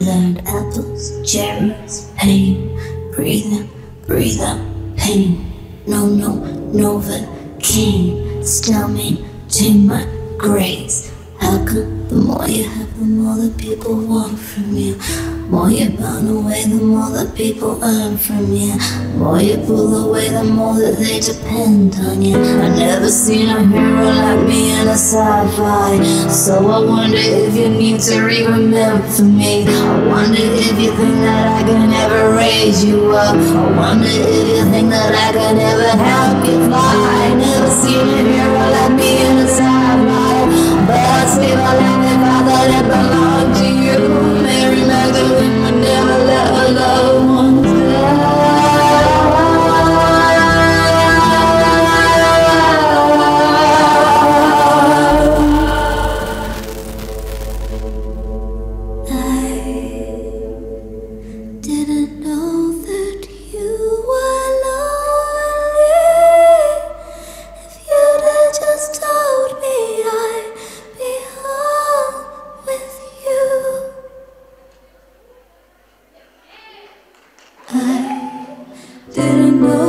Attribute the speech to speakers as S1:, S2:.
S1: learned apples, cherries, pain. Breathe in, breathe out, pain. No, no, Novocaine. Still maintain my grades. How come the more you have, the more the people want from you? More you burn away, the more that people earn from you. More you pull away, the more that they depend on you. I never seen a hero like me in a sci-fi. So I wonder if you need to remember me. I wonder if you think that I can ever raise you up. I wonder if you think that I can ever to you. didn't know.